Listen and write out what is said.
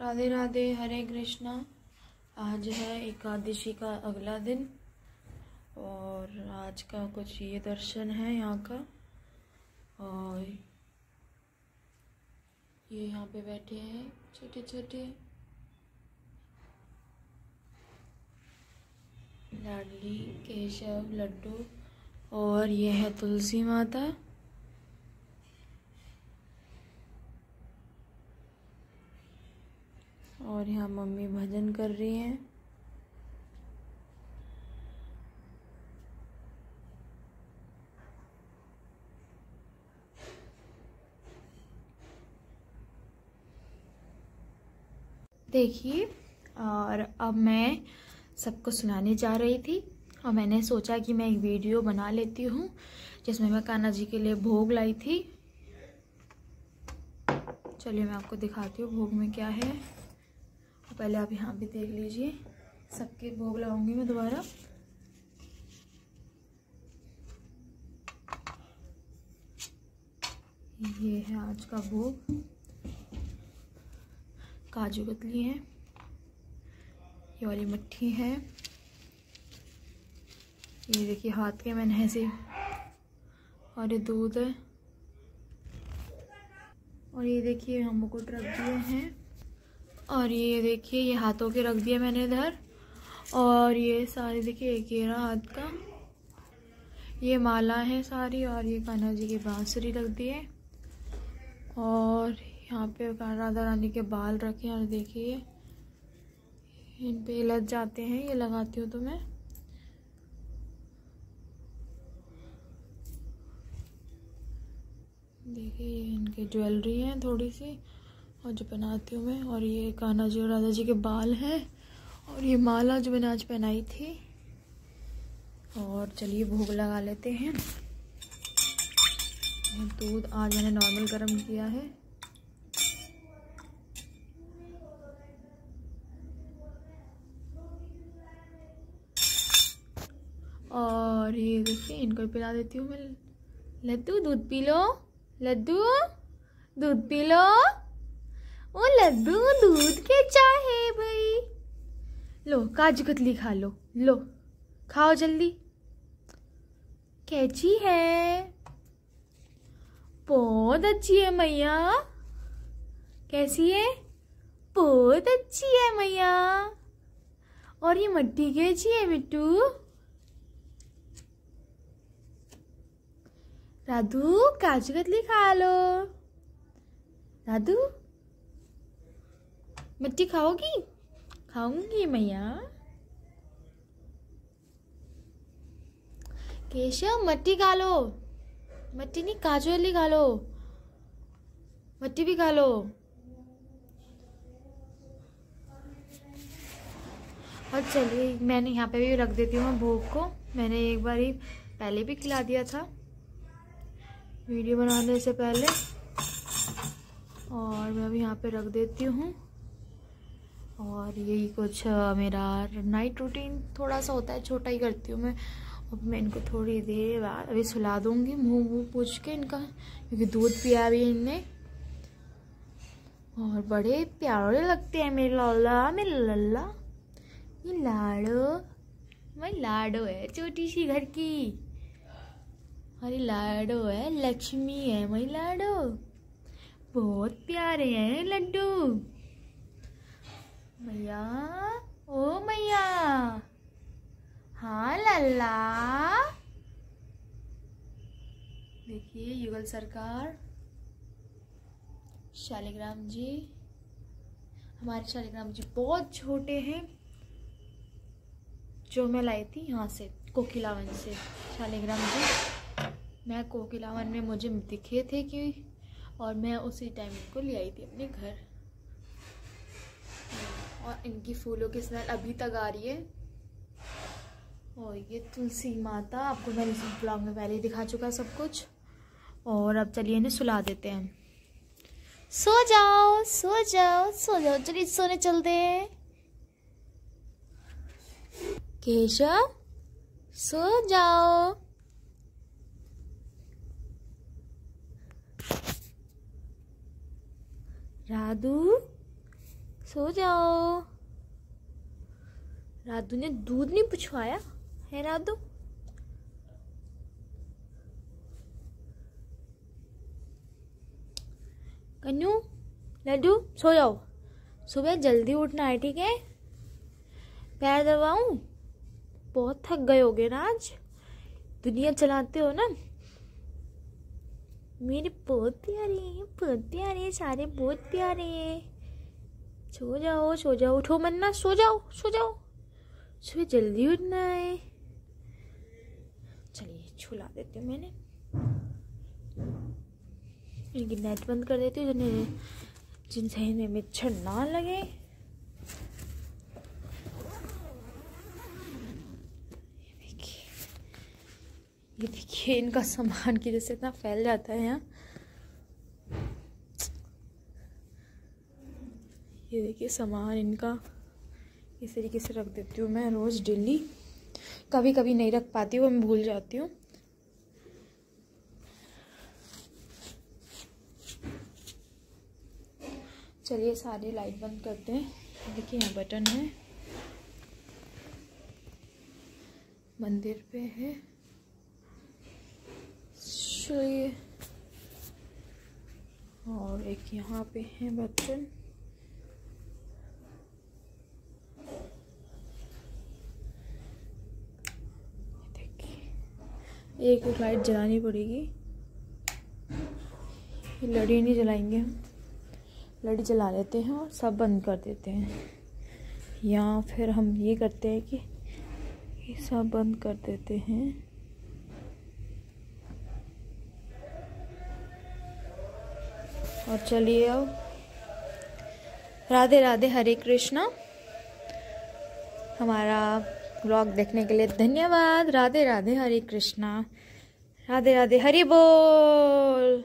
राधे राधे, हरे कृष्णा। आज है एकादशी का अगला दिन और आज का कुछ ये दर्शन है यहाँ का। और ये यहाँ पे बैठे हैं छोटे छोटे लाडली, केशव, लड्डू और ये है तुलसी माता। और यहाँ मम्मी भजन कर रही हैं। देखिए, और अब मैं सबको सुनाने जा रही थी और मैंने सोचा कि मैं एक वीडियो बना लेती हूँ, जिसमें मैं कान्हा जी के लिए भोग लाई थी। चलिए मैं आपको दिखाती हूँ भोग में क्या है। पहले आप यहाँ भी देख लीजिए। सबके भोग लगाऊँगी मैं दोबारा। ये है आज का भोग। काजू कतली है। ये वाली मट्ठी है। ये देखिए हाथ के मैंने ऐसे और ये दूध। है और ये देखिए हम मुकुट रख दिए हैं। और ये देखिए, ये हाथों के रख दिए मैंने इधर। और ये सारे देखिए, एक ये हाथ का। ये माला है सारी और ये कान्हा जी की बांसुरी रख दिए। और यहाँ पे राधा रानी के बाल रखे और देखिए, इन पे लग जाते हैं, ये लगाती हूँ तो मैं। देखिए इनकी ज्वेलरी है थोड़ी सी। और जो पहनाती हूँ मैं, और ये कान्हा जी और राधा जी के बाल हैं, और ये माला जो मैंने आज पहनाई थी। और चलिए भोग लगा लेते हैं। दूध आज मैंने नॉर्मल गर्म किया है। और ये देखिए, इनको पिला देती हूँ मैं। लड्डू, दूध पी लो। लड्डू, दूध पी लो। ओ लड्डू दूध के चाहे भाई। लो, काजू कतली खा लो। लो, खाओ जल्दी। कैची है। बहुत अच्छी है मैया। कैसी है? बहुत अच्छी है मैया। और ये मट्टी कैची है मिट्टू राधू, काजू कतली खा लो। राधू? मिट्टी खाओगी? खाऊँगी मैया। केशव, मट्टी खा लो। मट्टी नहीं, काजू वाली खा लो। मट्टी भी खा लो। और चलिए, मैंने यहाँ पे भी रख देती हूँ भोग को। मैंने एक बार ही पहले भी खिला दिया था। वीडियो बनाने से पहले। और मैं अभी यहाँ पे रख देती हूँ। और यही कुछ मेरा नाइट रूटीन थोड़ा सा होता है, छोटा ही करती हूँ मैं। अब मैं इनको थोड़ी देर बाद अभी सुला दूँगी, मुँह वूह पूछ के इनका, क्योंकि दूध पिया भी इनने। और बड़े प्यारे लगते हैं मेरे लल्ला मेरे लल्ला। ये लाडो मैं लाडो है, छोटी सी घर की। अरे लाडो है, लक्ष्मी है मैं लाडो। बहुत प्यारे हैं लड्डू। मैया, ओ मैया। हाँ लल्ला। देखिए, युगल सरकार, शालिग्राम जी। हमारे शालिग्राम जी बहुत छोटे हैं। जो मैं लाई थी यहाँ से, कोकिलावन से, शालिग्राम जी। मैं कोकिलावन में मुझे दिखे थे कि, और मैं उसी टाइम इनको ले आई थी अपने घर। और इनकी फूलों की स्मेल अभी तक आ रही है। और ये तुलसी माता, आपको मैंने ब्लॉग में पहले ही दिखा चुका सब कुछ। और अब चलिए इन्हें सुला देते हैं। सो जाओ सो जाओ सो जाओ, चलिए सोने चलते हैं। केशव, सो जाओ। राधू सो जाओ। राधू ने दूध नहीं पुछवाया? है राधू? कन्नू, लड्डू, सो जाओ। सुबह जल्दी उठना है, ठीक है? पैर दबाऊं? बहुत थक गए होगे ना आज? दुनिया चलाते हो ना? मेरे बहुत प्यारे हैं, बहुत प्यारे हैं, सारे बहुत प्यारे हैं। सो जाओ सो जाओ, उठो मन्ना, सो जाओ सो जाओ। सुबह जल्दी उठना है। चलिए, छुला देती हूँ मैंने। इनकी नेट बंद कर देती हूँ, जिन्हें जिनसे इन्हें मच्छर ना लगे। ये देखिए इनका सामान की जैसे इतना फैल जाता है यहाँ ये देखिए सामान इनका। इस तरीके से रख देती हूँ मैं रोज़ डेली। कभी कभी नहीं रख पाती हूँ, मैं भूल जाती हूँ। चलिए सारी लाइट बंद करते हैं। देखिए यहाँ बटन है। मंदिर पे है। और एक यहाँ पे है बर्तन देखिए एक लाइट जलानी पड़ेगी। लड़ी नहीं जलाएँगे हम। लड़ी जला लेते हैं और सब बंद कर देते हैं। या फिर हम ये करते हैं कि ये सब बंद कर देते हैं। और चलिए अब। राधे राधे, हरे कृष्णा। हमारा ब्लॉग देखने के लिए धन्यवाद। राधे राधे हरे कृष्णा। राधे राधे हरि बोल।